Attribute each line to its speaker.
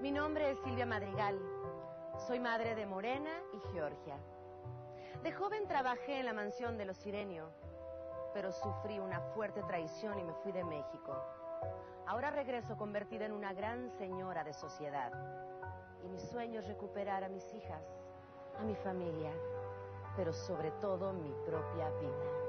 Speaker 1: Mi nombre es Silvia Madrigal. Soy madre de Morena y Georgia. De joven trabajé en la mansión de los Sirenio, pero sufrí una fuerte traición y me fui de México. Ahora regreso convertida en una gran señora de sociedad. Y mi sueño es recuperar a mis hijas, a mi familia, pero sobre todo mi propia vida.